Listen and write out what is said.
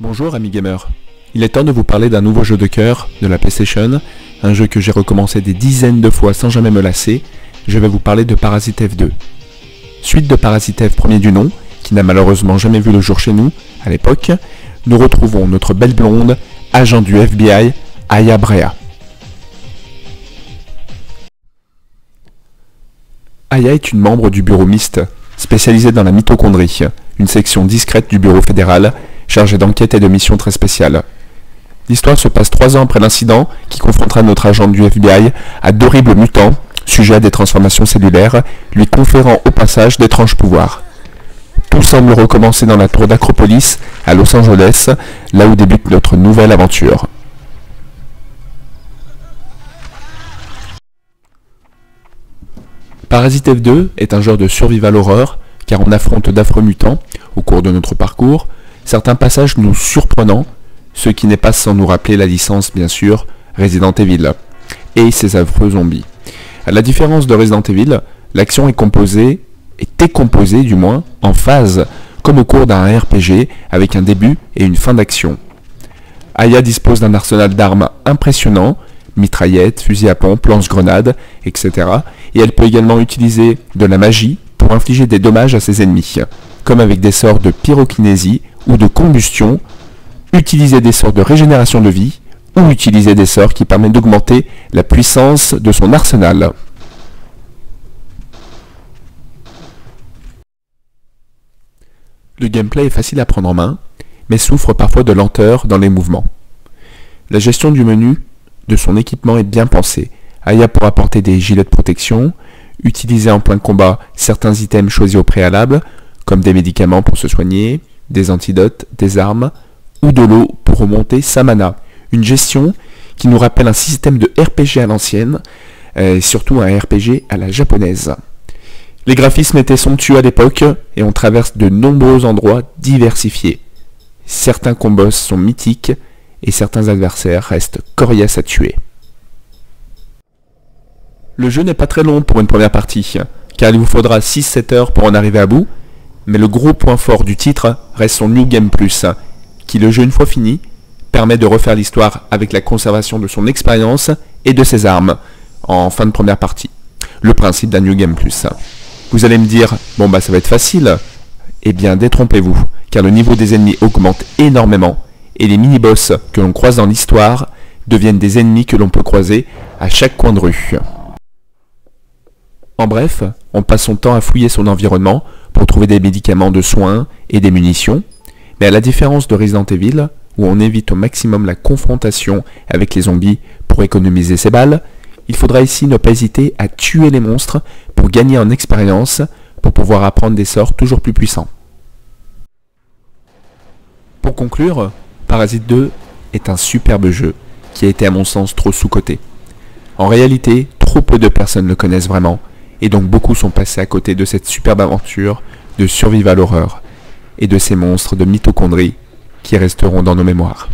Bonjour amis gamers. Il est temps de vous parler d'un nouveau jeu de cœur de la PlayStation, un jeu que j'ai recommencé des dizaines de fois sans jamais me lasser. Je vais vous parler de Parasite F2. Suite de Parasite F premier du nom, qui n'a malheureusement jamais vu le jour chez nous, à l'époque, nous retrouvons notre belle blonde, agent du FBI, Aya Brea. Aya est une membre du bureau MIST, spécialisée dans la mitochondrie, une section discrète du bureau fédéral chargée d'enquête et de missions très spéciales. L'histoire se passe trois ans après l'incident qui confrontera notre agent du FBI à d'horribles mutants, sujets à des transformations cellulaires, lui conférant au passage d'étranges pouvoirs. Tout semble recommencer dans la tour d'Acropolis, à Los Angeles, là où débute notre nouvelle aventure. Parasite F2 est un genre de survival horror, car on affronte d'affreux mutants au cours de notre parcours, certains passages nous surprenant, ce qui n'est pas sans nous rappeler la licence bien sûr Resident Evil et ses affreux zombies. À la différence de Resident Evil, l'action est composée, est composée du moins, en phase, comme au cours d'un RPG avec un début et une fin d'action. Aya dispose d'un arsenal d'armes impressionnant, mitraillettes, fusils à pompe, lance-grenades, etc. Et elle peut également utiliser de la magie pour infliger des dommages à ses ennemis, comme avec des sorts de pyrokinésie ou de combustion, utiliser des sorts de régénération de vie, ou utiliser des sorts qui permettent d'augmenter la puissance de son arsenal. Le gameplay est facile à prendre en main, mais souffre parfois de lenteur dans les mouvements. La gestion du menu de son équipement est bien pensée. Aya pour apporter des gilets de protection, utiliser en plein combat certains items choisis au préalable, comme des médicaments pour se soigner, des antidotes, des armes, ou de l'eau pour remonter sa mana. Une gestion qui nous rappelle un système de RPG à l'ancienne, et surtout un RPG à la japonaise. Les graphismes étaient somptueux à l'époque et on traverse de nombreux endroits diversifiés. Certains combos sont mythiques et certains adversaires restent coriaces à tuer. Le jeu n'est pas très long pour une première partie, car il vous faudra 6-7 heures pour en arriver à bout, mais le gros point fort du titre reste son New Game Plus, qui le jeu une fois fini, permet de refaire l'histoire avec la conservation de son expérience et de ses armes, en fin de première partie. Le principe d'un New Game Plus. Vous allez me dire, bon bah ça va être facile. Eh bien détrompez-vous, car le niveau des ennemis augmente énormément, et les mini-boss que l'on croise dans l'histoire deviennent des ennemis que l'on peut croiser à chaque coin de rue. En bref, on passe son temps à fouiller son environnement pour trouver des médicaments de soins et des munitions, mais à la différence de Resident Evil, où on évite au maximum la confrontation avec les zombies pour économiser ses balles, il faudra ici ne pas hésiter à tuer les monstres pour gagner en expérience, pour pouvoir apprendre des sorts toujours plus puissants. Pour conclure, Parasite 2 est un superbe jeu qui a été à mon sens trop sous-coté. En réalité, trop peu de personnes le connaissent vraiment, et donc beaucoup sont passés à côté de cette superbe aventure de survival horreur et de ces monstres de mitochondrie qui resteront dans nos mémoires.